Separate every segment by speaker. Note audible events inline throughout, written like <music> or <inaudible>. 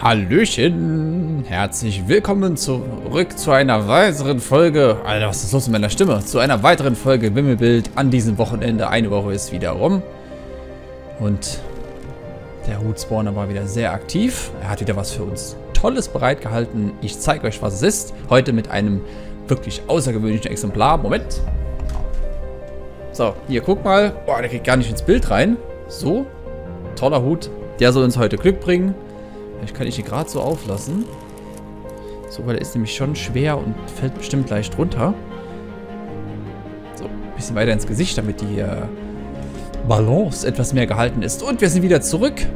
Speaker 1: Hallöchen, herzlich willkommen zurück zu einer weiteren Folge, Alter, was ist los mit meiner Stimme? Zu einer weiteren Folge Wimmelbild an diesem Wochenende. Eine Woche ist wieder rum. Und der Hutspawner war wieder sehr aktiv. Er hat wieder was für uns Tolles bereitgehalten. Ich zeige euch, was es ist. Heute mit einem wirklich außergewöhnlichen Exemplar. Moment. So, hier, guck mal. Boah, der kriegt gar nicht ins Bild rein. So, toller Hut. Der soll uns heute Glück bringen. Vielleicht kann ich die gerade so auflassen. So, weil der ist nämlich schon schwer und fällt bestimmt leicht runter. So, ein bisschen weiter ins Gesicht, damit die äh, Balance etwas mehr gehalten ist. Und wir sind wieder zurück.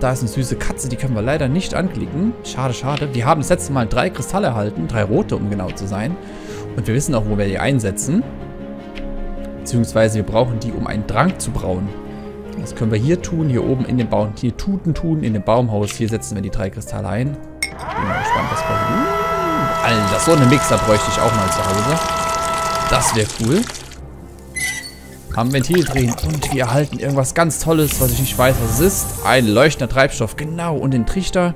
Speaker 1: Da ist eine süße Katze, die können wir leider nicht anklicken. Schade, schade. Wir haben das letzte Mal drei Kristalle erhalten, drei rote, um genau zu sein. Und wir wissen auch, wo wir die einsetzen. Beziehungsweise wir brauchen die, um einen Drang zu brauen. Das können wir hier tun, hier oben in dem Baum, hier Tuten tun, in dem Baumhaus. Hier setzen wir die drei Kristalle ein. Bin mal gespannt, was passiert. Uh, Alter, so eine Mixer bräuchte ich auch mal zu Hause. Das wäre cool. Am Ventil drehen und wir erhalten irgendwas ganz Tolles, was ich nicht weiß, was es ist. Ein leuchtender Treibstoff, genau, und den Trichter.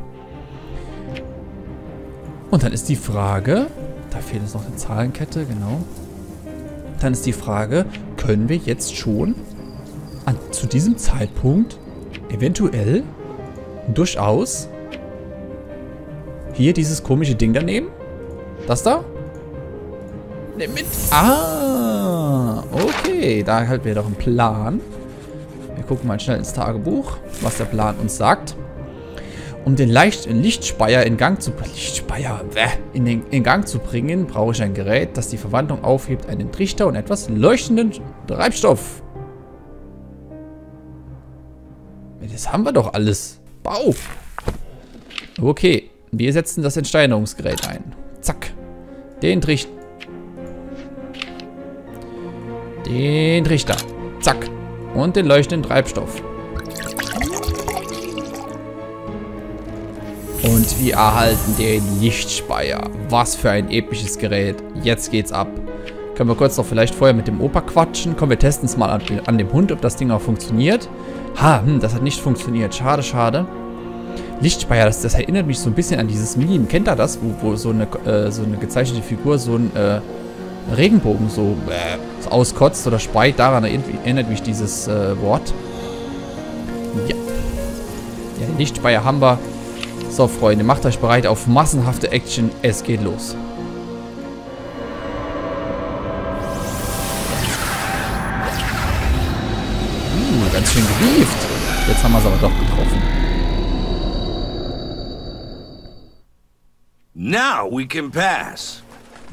Speaker 1: Und dann ist die Frage, da fehlt uns noch eine Zahlenkette, genau. Dann ist die Frage, können wir jetzt schon an, zu diesem Zeitpunkt eventuell durchaus hier dieses komische Ding daneben? Das da? Ne, mit. Ah, okay. Da halten wir doch einen Plan. Wir gucken mal schnell ins Tagebuch, was der Plan uns sagt. Um den Leicht Lichtspeier in Gang zu Lichtspeier, in, den, in Gang zu bringen, brauche ich ein Gerät, das die Verwandlung aufhebt, einen Trichter und etwas leuchtenden Treibstoff. Das haben wir doch alles. Bau. Okay. Wir setzen das Entsteinerungsgerät ein. Zack. Den Trichter. Den Trichter. Zack. Und den leuchtenden Treibstoff. Und wir erhalten den Lichtspeier. Was für ein episches Gerät. Jetzt geht's ab. Können wir kurz noch vielleicht vorher mit dem Opa quatschen. Komm, wir testen es mal an, an, dem Hund, ob das Ding auch funktioniert. Ha, hm, das hat nicht funktioniert. Schade, schade. Lichtspeier, das, das, erinnert mich so ein bisschen an dieses Meme. Kennt ihr das? Wo, wo so, eine, äh, so eine gezeichnete Figur so ein äh, Regenbogen so, äh, so, auskotzt oder speit. Daran erinnert mich dieses äh, Wort. Ja. Ja, Lichtspeier haben wir. So, Freunde, macht euch bereit auf massenhafte Action. Es geht los. Ganz schön gewieft. Jetzt haben wir es aber doch getroffen.
Speaker 2: Now we can pass.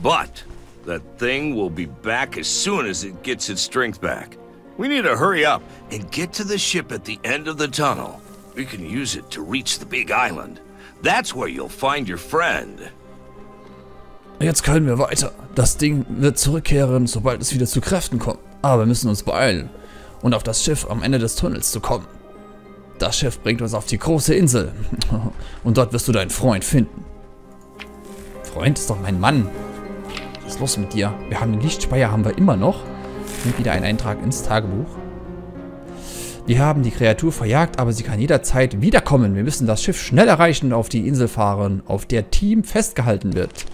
Speaker 2: But that thing will be back as soon as it gets its strength back. We need to hurry up and get to the ship at the end of the tunnel. We can use it to reach the big island. That's where you'll find your friend.
Speaker 1: Jetzt können wir weiter. Das Ding wird zurückkehren, sobald es wieder zu Kräften kommt. Aber wir müssen uns beeilen und auf das Schiff am Ende des Tunnels zu kommen. Das Schiff bringt uns auf die große Insel <laughs> und dort wirst du deinen Freund finden. Freund ist doch mein Mann. Was ist los mit dir? Wir haben den Lichtspeier, haben wir immer noch. Und wieder ein Eintrag ins Tagebuch. Wir haben die Kreatur verjagt, aber sie kann jederzeit wiederkommen. Wir müssen das Schiff schnell erreichen und auf die Insel fahren, auf der Team festgehalten wird.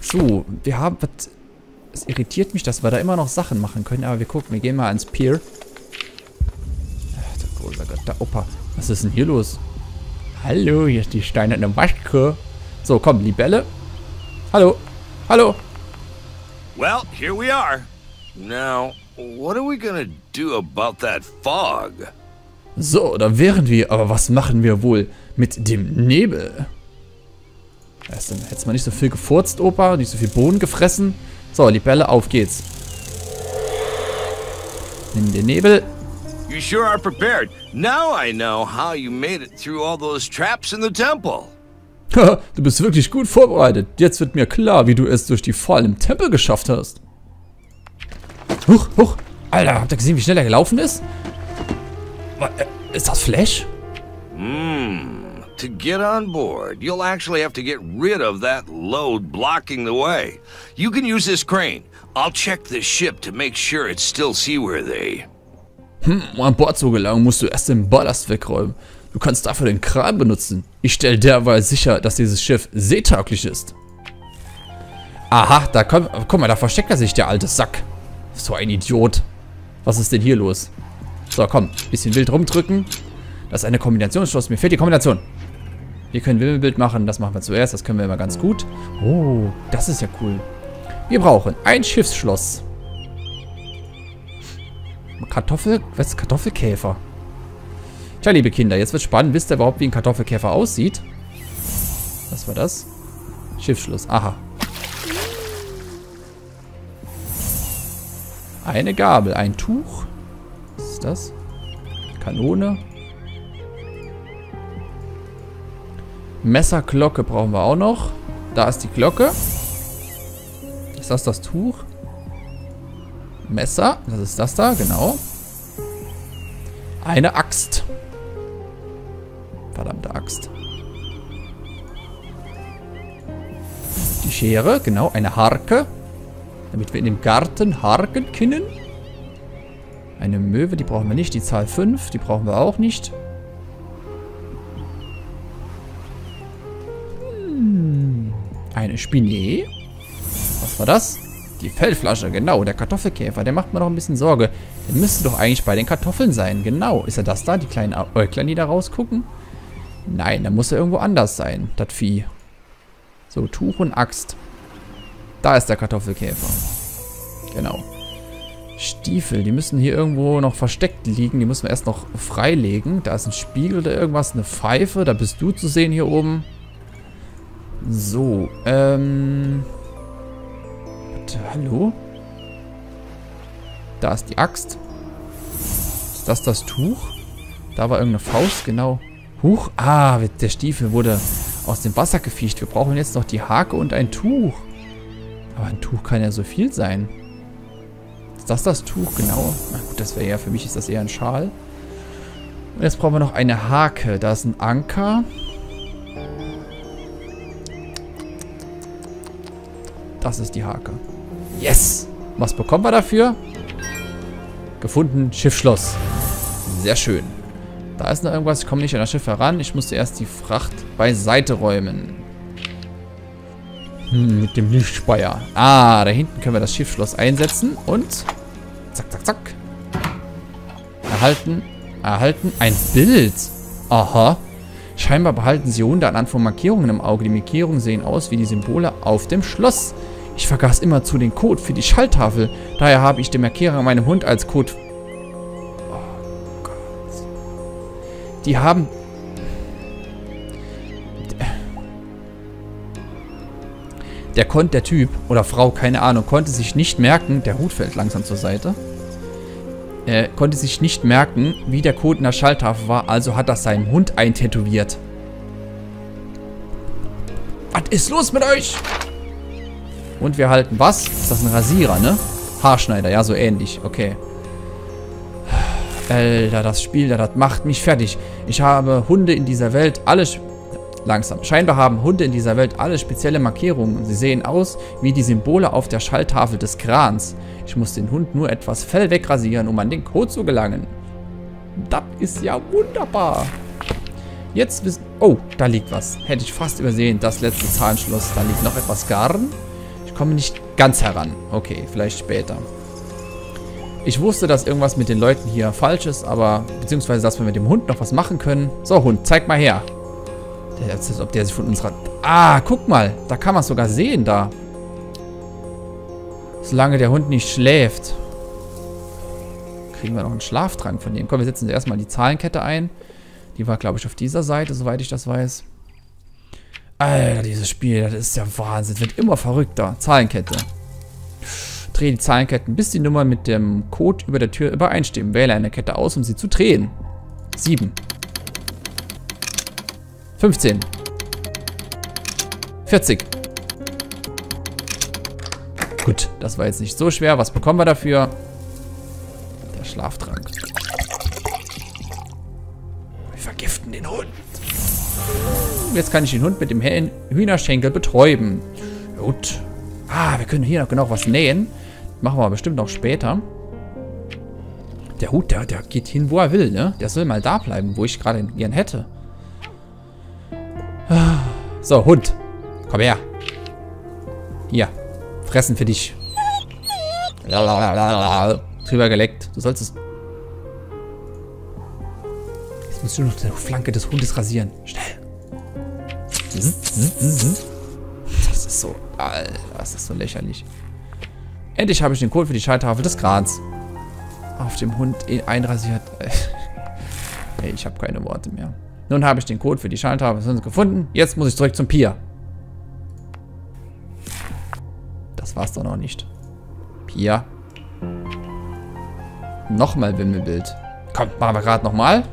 Speaker 1: So, wir haben... Es irritiert mich, dass wir da immer noch Sachen machen können, aber wir gucken, wir gehen mal ans Pier. Großer Gott, der Opa. Was ist denn hier los? Hallo, hier ist die steinerne Maske. So, komm, Libelle. Hallo. Hallo.
Speaker 2: Well, here we are. Now, what are we gonna do about that fog?
Speaker 1: So, da wären wir. Aber was machen wir wohl mit dem Nebel? Hättest mal nicht so viel gefurzt, Opa. Nicht so viel Bohnen gefressen. So, Libelle, auf geht's. Nimm den Nebel.
Speaker 2: You sure are prepared. Now I know how you made it through all those traps in the temple.
Speaker 1: du bist wirklich gut vorbereitet. Jetzt wird mir klar, wie du es durch die Fallen im Tempel geschafft hast. Huch, huch. Alter, habt ihr gesehen, wie schnell er gelaufen ist? Äh, ist das Flash?
Speaker 2: Hmm. To get on board, you'll actually have to get rid of that load blocking the way. You can use this crane. I'll check this ship to make sure it's still seaworthy.
Speaker 1: Hm, um an Bord zu gelangen, musst du erst den Ballast wegräumen. Du kannst dafür den Kran benutzen. Ich stelle derweil sicher, dass dieses Schiff seetauglich ist. Aha, da kommt, guck mal, da versteckt er sich, der alte Sack. So ein Idiot. Was ist denn hier los? So, komm, bisschen wild rumdrücken. Das ist eine Kombinationsschloss. Mir fehlt die Kombination. Wir können Wimmelbild machen, das machen wir zuerst, das können wir immer ganz gut. Oh, das ist ja cool. Wir brauchen ein Schiffsschloss. Kartoffel, was ist Kartoffelkäfer? Tja, liebe Kinder, jetzt wird spannend. Wisst ihr überhaupt, wie ein Kartoffelkäfer aussieht? Was war das? Schiffsschluss. Aha. Eine Gabel, ein Tuch. Was ist das? Kanone. Messerglocke brauchen wir auch noch. Da ist die Glocke. Ist das das Tuch? Messer. Das ist das da, genau. Eine Axt. Verdammte Axt. Die Schere, genau, eine Harke. Damit wir in dem Garten harken können. Eine Möwe, die brauchen wir nicht. Die Zahl 5, die brauchen wir auch nicht. Hm. Eine Spinee. Was war das? Die Fellflasche, genau. Der Kartoffelkäfer, der macht mir noch ein bisschen Sorge. Der müsste doch eigentlich bei den Kartoffeln sein. Genau. Ist er das da? Die kleinen Äuglein, die da rausgucken? Nein, da muss er irgendwo anders sein, das Vieh. So, Tuch und Axt. Da ist der Kartoffelkäfer. Genau. Stiefel, die müssen hier irgendwo noch versteckt liegen. Die müssen wir erst noch freilegen. Da ist ein Spiegel oder irgendwas, eine Pfeife. Da bist du zu sehen hier oben. So, ähm... Hallo? Da ist die Axt. Ist das das Tuch? Da war irgendeine Faust, genau. Huch, ah, der Stiefel wurde aus dem Wasser gefischt. Wir brauchen jetzt noch die Hake und ein Tuch. Aber ein Tuch kann ja so viel sein. Ist das das Tuch? Genau. Na gut, das wäre ja, für mich ist das eher ein Schal. Und jetzt brauchen wir noch eine Hake. Da ist ein Anker. Das ist die Hake. Yes! Was bekommen wir dafür? Gefunden, Schiffschloss. Sehr schön. Da ist noch irgendwas. Ich komme nicht an das Schiff heran. Ich musste erst die Fracht beiseite räumen. Hm, mit dem Lichtspeier. Ah, da hinten können wir das Schiffschloss einsetzen. Und zack, zack, zack. Erhalten. Erhalten. Ein Bild. Aha. Scheinbar behalten sie Hunde anhand von Markierungen im Auge. Die Markierungen sehen aus wie die Symbole auf dem Schloss. Ich vergaß immer zu den Code für die Schalltafel. Daher habe ich den Markierer meinem Hund als Code Die haben... Der konnte, der Typ oder Frau, keine Ahnung, konnte sich nicht merken, der Hut fällt langsam zur Seite, äh, konnte sich nicht merken, wie der Code in der Schalltafel war, also hat das seinem Hund eintätowiert. Was ist los mit euch? Und wir halten was? Ist das ein Rasierer, ne? Haarschneider, ja, so ähnlich. Okay. Alter, das Spiel, das macht mich fertig. Ich habe Hunde in dieser Welt, alle... Langsam. Scheinbar haben Hunde in dieser Welt alle spezielle Markierungen. Sie sehen aus wie die Symbole auf der Schalltafel des Krans. Ich muss den Hund nur etwas Fell wegrasieren, um an den Code zu gelangen. Das ist ja wunderbar. Jetzt wissen... Oh, da liegt was. Hätte ich fast übersehen. Das letzte Zahlenschloss. Da liegt noch etwas Garn. Ich komme nicht ganz heran. Okay, vielleicht später. Ich wusste, dass irgendwas mit den Leuten hier falsch ist, aber beziehungsweise, dass wir mit dem Hund noch was machen können. So, Hund, zeig mal her. Der, als ob der sich von unserer... Ah, guck mal. Da kann man es sogar sehen, da. Solange der Hund nicht schläft. Kriegen wir noch einen Schlaftrank von dem. Komm, wir setzen erstmal die Zahlenkette ein. Die war, glaube ich, auf dieser Seite, soweit ich das weiß. Alter, dieses Spiel, das ist ja Wahnsinn. Wird immer verrückter. Zahlenkette. Drehe die Zahlenketten, bis die Nummern mit dem Code über der Tür übereinstimmen. Wähle eine Kette aus, um sie zu drehen. 7. 15. 40. Gut, das war jetzt nicht so schwer. Was bekommen wir dafür? Der Schlaftrank. Jetzt kann ich den Hund mit dem Hühnerschenkel betäuben. Gut. Ah, wir können hier noch genau was nähen. Machen wir bestimmt noch später. Der Hut, der, der geht hin, wo er will, ne? Der soll mal da bleiben, wo ich gerade gern hätte. So, Hund. Komm her. Hier. Fressen für dich. Drüber geleckt. Du sollst es... Jetzt musst du noch die Flanke des Hundes rasieren. Schnell. Das ist so... Das ist so lächerlich. Endlich habe ich den Code für die Schalltafel des Grans. Auf dem Hund einrasiert. Hey, <laughs> ich habe keine Worte mehr. Nun habe ich den Code für die Schalltafel gefunden. Jetzt muss ich zurück zum Pier. Das war's doch noch nicht. Pia. Nochmal Wimmelbild. Komm, machen wir gerade nochmal.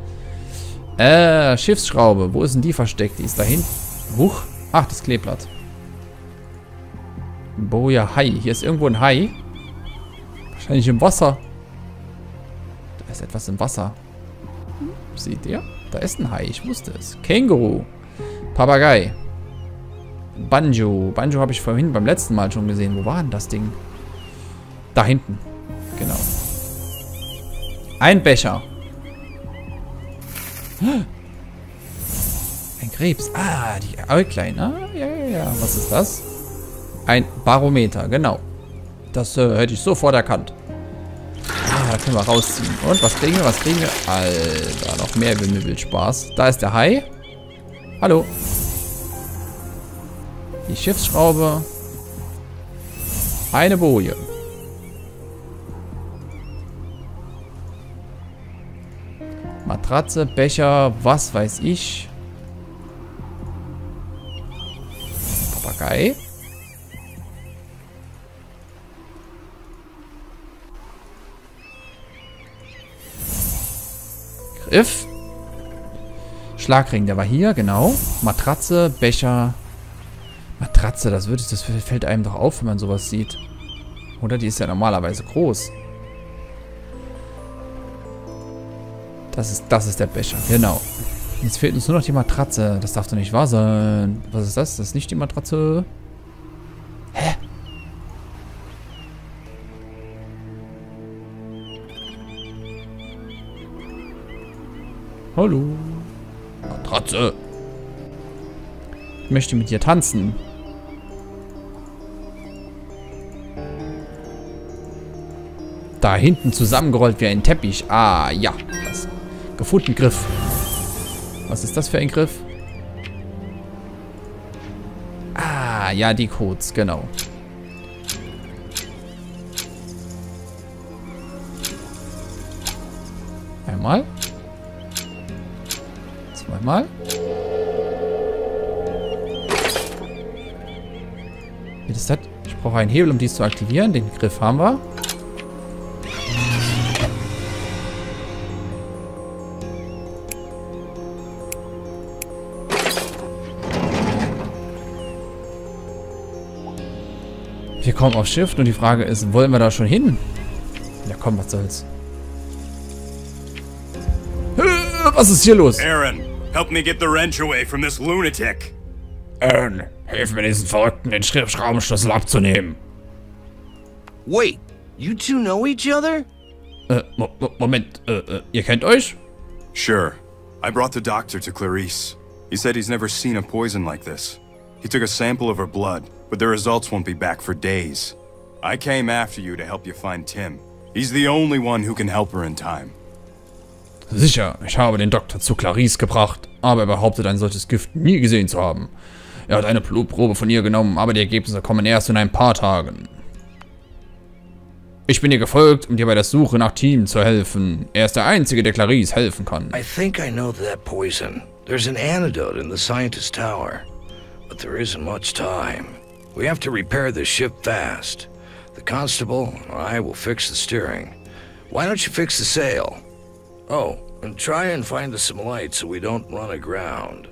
Speaker 1: Äh, Schiffsschraube. Wo ist denn die versteckt? Die ist da hinten. Huch. Ach, das Kleeblatt. Boja Hai. Hier ist irgendwo ein Hai. Wahrscheinlich im Wasser. Da ist etwas im Wasser. Seht ihr? Da ist ein Hai. Ich wusste es. Känguru. Papagei. Banjo. Banjo habe ich vorhin beim letzten Mal schon gesehen. Wo war denn das Ding? Da hinten. Genau. Ein Becher. Krebs. Ah, die Äuglein. Ah, ja, ja, ja. Was ist das? Ein Barometer, genau. Das äh, hätte ich sofort erkannt. Ah, da können wir rausziehen. Und, was kriegen wir, was kriegen wir? Alter, noch mehr Wimmelbild-Spaß. Da ist der Hai. Hallo. Die Schiffsschraube. Eine Boje. Matratze, Becher, was weiß ich. Papagei. Griff. Schlagring, der war hier, genau. Matratze, Becher. Matratze, das, wird, das fällt einem doch auf, wenn man sowas sieht. Oder? Die ist ja normalerweise groß. Das ist, das ist der Becher, genau. Jetzt fehlt uns nur noch die Matratze. Das darf doch nicht wahr sein. Was ist das? Das ist nicht die Matratze. Hä? Hallo. Matratze. Ich möchte mit dir tanzen. Da hinten zusammengerollt wie ein Teppich. Ah, ja. Das gefunden Griff. Was ist das für ein Griff? Ah, ja, die Codes, genau. Einmal. Zweimal. Wie ist das? Ich brauche einen Hebel, um dies zu aktivieren. Den Griff haben wir. Wir kommen aufs Schiff und die Frage ist, wollen wir da schon hin? Ja komm, was soll's. Was ist hier los?
Speaker 3: Aaron, help me get the wrench away from this lunatic.
Speaker 1: Aaron, hilf mir diesen Verrückten, den Schraubenschlüssel abzunehmen.
Speaker 2: Wait, you two know each other?
Speaker 1: Äh, Mo Mo Moment, äh, äh, ihr kennt euch?
Speaker 3: Sure. I brought the doctor to Clarice. He said he's never seen a poison like this. He took a sample of her blood, but the results won't be back for days. I came after you to help you find Tim. He's the only one who can help her in time.
Speaker 1: Sicher, ich habe den Doktor zu Clarice gebracht, aber er behauptet, ein solches Gift nie gesehen zu haben. Er hat eine Blutprobe von ihr genommen, aber die Ergebnisse kommen erst in ein paar Tagen. Ich bin ihr gefolgt, um dir bei der Suche nach Team zu helfen. Er ist der Einzige, der Clarice helfen kann.
Speaker 2: I think I know that poison. There's an antidote in the scientist tower. But there isn't much time. We have to repair the ship fast. The constable and I will fix the steering. Why don't you fix the sail? Oh, and try and find us some light so we don't run aground.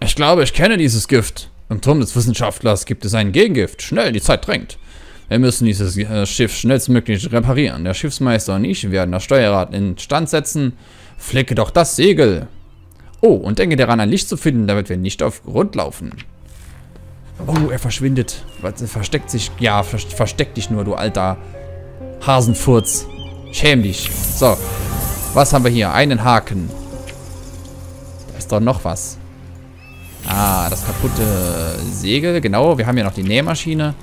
Speaker 1: Ich glaube, ich kenne dieses Gift. Im Turm des Wissenschaftlers gibt es ein Gegengift. Schnell, die Zeit drängt. Wir müssen dieses äh, Schiff schnellstmöglich reparieren. Der Schiffsmeister und ich werden das Steuerrad in Stand setzen. Flicke doch das Segel. Oh, und denke daran, ein Licht zu finden, damit wir nicht auf Grund laufen. Oh, er verschwindet. Er versteckt sich. Ja, versteck dich nur, du alter Hasenfurz. Schäm dich. So. Was haben wir hier? Einen Haken. Da ist doch noch was. Ah, das kaputte Segel. Genau, wir haben ja noch die Nähmaschine.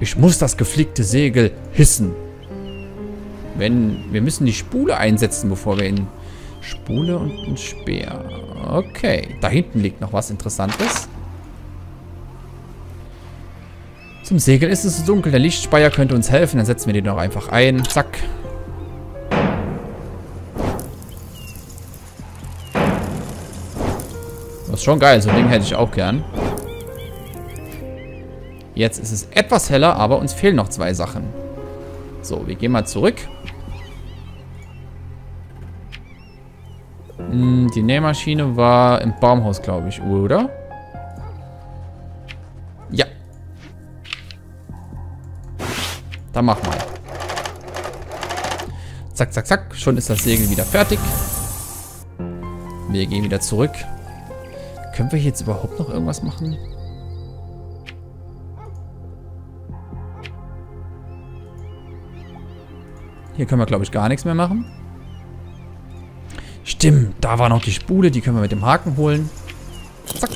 Speaker 1: Ich muss das geflickte Segel hissen. Wenn, wir müssen die Spule einsetzen, bevor wir ihn... Spule und ein Speer. Okay, da hinten liegt noch was Interessantes. Zum Segel ist es so dunkel. Der Lichtspeier könnte uns helfen. Dann setzen wir den noch einfach ein. Zack. Das ist schon geil. So ein Ding hätte ich auch gern. Jetzt ist es etwas heller, aber uns fehlen noch zwei Sachen. So, wir gehen mal zurück. Hm, die Nähmaschine war im Baumhaus, glaube ich, oder? Dann mach mal. Zack, zack, zack. Schon ist das Segel wieder fertig. Wir gehen wieder zurück. Können wir jetzt überhaupt noch irgendwas machen? Hier können wir, glaube ich, gar nichts mehr machen. Stimmt, da war noch die Spule. Die können wir mit dem Haken holen. Zack.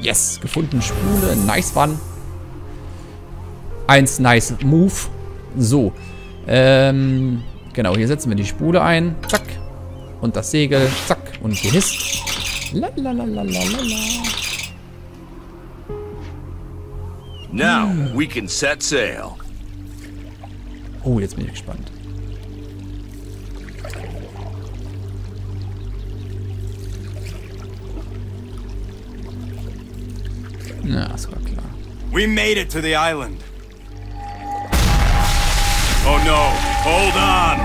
Speaker 1: Yes, gefunden Spule. Nice one. Eins nice move. So. Ähm, genau, hier setzen wir die Spule ein. Zack. Und das Segel. Zack. Und gehisst. Lalalala.
Speaker 2: Now we can set sail.
Speaker 1: Oh, jetzt bin ich gespannt. Na, das war klar.
Speaker 3: We made it to the island. Oh no, hold on!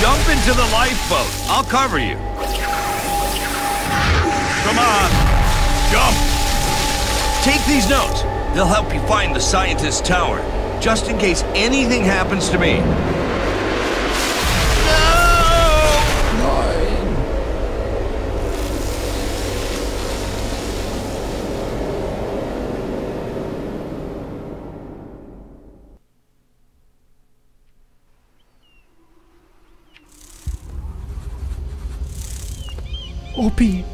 Speaker 2: Jump into the lifeboat. I'll cover you.
Speaker 3: Come on! Jump!
Speaker 2: Take these notes. They'll help you find the scientist's tower, just in case anything happens to me.
Speaker 1: Opi.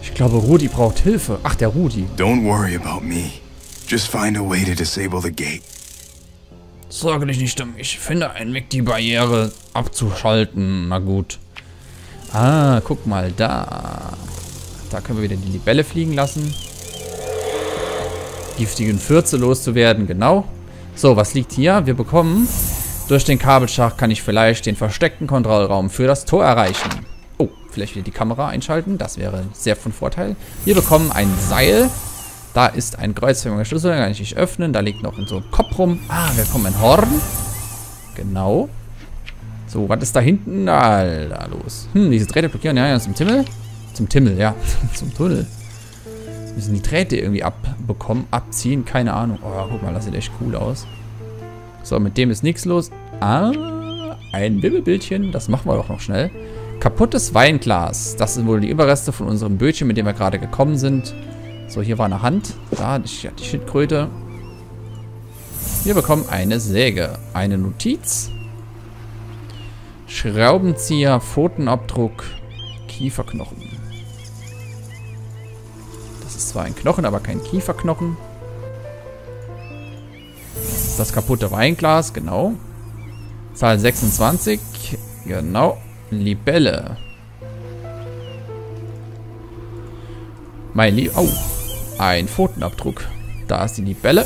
Speaker 1: Ich glaube, Rudi braucht Hilfe. Ach, der Rudi.
Speaker 3: Don't worry about me. Just find a way to disable the gate.
Speaker 1: Sorge dich nicht um mich. Finde einen Weg, die Barriere abzuschalten. Na gut. Ah, guck mal da. Da können wir wieder die Libelle fliegen lassen. Giftigen Fürze loszuwerden, genau. So, was liegt hier? Wir bekommen... Durch den Kabelschacht kann ich vielleicht den versteckten Kontrollraum für das Tor erreichen. Vielleicht wieder die Kamera einschalten. Das wäre sehr von Vorteil. Wir bekommen ein Seil. Da ist ein kreuzförmiger Schlüssel. Kann ich nicht öffnen. Da liegt noch in so ein Kopf rum. Ah, wir bekommen ein Horn. Genau. So, was ist da hinten? Alter, los. Hm, diese Drähte blockieren. Ja, ja, zum Timmel. Zum Timmel, ja. <laughs> zum Tunnel. Wir müssen die Drähte irgendwie abbekommen, abziehen. Keine Ahnung. Oh, guck mal, das sieht echt cool aus. So, mit dem ist nichts los. Ah, ein Wimmelbildchen. Das machen wir doch noch schnell. Kaputtes Weinglas. Das sind wohl die Überreste von unserem Bötchen, mit dem wir gerade gekommen sind. So, hier war eine Hand. Da, die, die Schildkröte. Wir bekommen eine Säge. Eine Notiz. Schraubenzieher, Pfotenabdruck, Kieferknochen. Das ist zwar ein Knochen, aber kein Kieferknochen. Das kaputte Weinglas, genau. Zahl 26, genau. Libelle. Mein Lieb... Oh, ein Pfotenabdruck. Da ist die Libelle.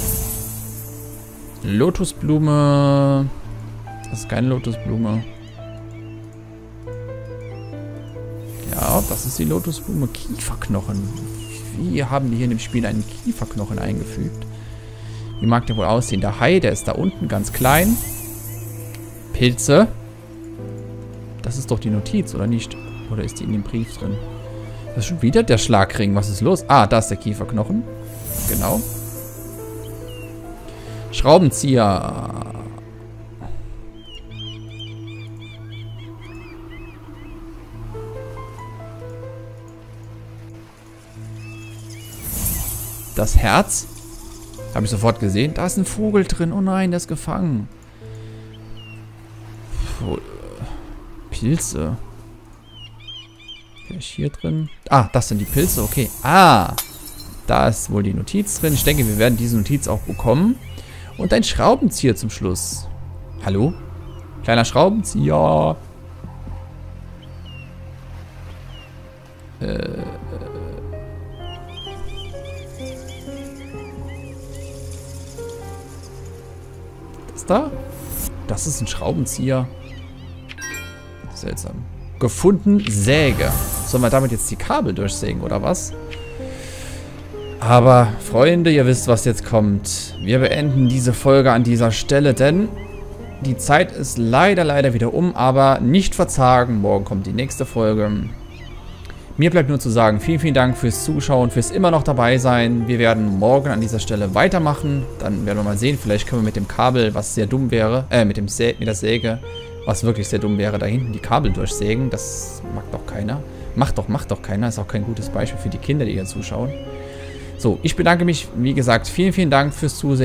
Speaker 1: Lotusblume. Das ist keine Lotusblume. Ja, das ist die Lotusblume. Kieferknochen. Wie haben die hier in dem Spiel einen Kieferknochen eingefügt? Wie mag der wohl aussehen? Der Hai, der ist da unten ganz klein. Pilze. Das ist doch die Notiz, oder nicht? Oder ist die in dem Brief drin? Das ist schon wieder der Schlagring. Was ist los? Ah, da ist der Kieferknochen. Genau. Schraubenzieher. Das Herz. Habe ich sofort gesehen. Da ist ein Vogel drin. Oh nein, der ist gefangen. Pilze. Vielleicht hier drin. Ah, das sind die Pilze, okay. Ah, da ist wohl die Notiz drin. Ich denke, wir werden diese Notiz auch bekommen. Und ein Schraubenzieher zum Schluss. Hallo? Kleiner Schraubenzieher. Äh. Das da? Das ist ein Schraubenzieher. Seltsam. Gefunden Säge. Sollen wir damit jetzt die Kabel durchsägen, oder was? Aber, Freunde, ihr wisst, was jetzt kommt. Wir beenden diese Folge an dieser Stelle, denn die Zeit ist leider, leider wieder um, aber nicht verzagen. Morgen kommt die nächste Folge. Mir bleibt nur zu sagen, vielen, vielen Dank fürs Zuschauen, fürs immer noch dabei sein. Wir werden morgen an dieser Stelle weitermachen. Dann werden wir mal sehen, vielleicht können wir mit dem Kabel, was sehr dumm wäre, äh, mit, dem Sä mit der Säge, was wirklich sehr dumm wäre, da hinten die Kabel durchsägen. Das mag doch keiner. Macht doch, macht doch keiner. Ist auch kein gutes Beispiel für die Kinder, die hier zuschauen. So, ich bedanke mich, wie gesagt, vielen, vielen Dank fürs Zusehen.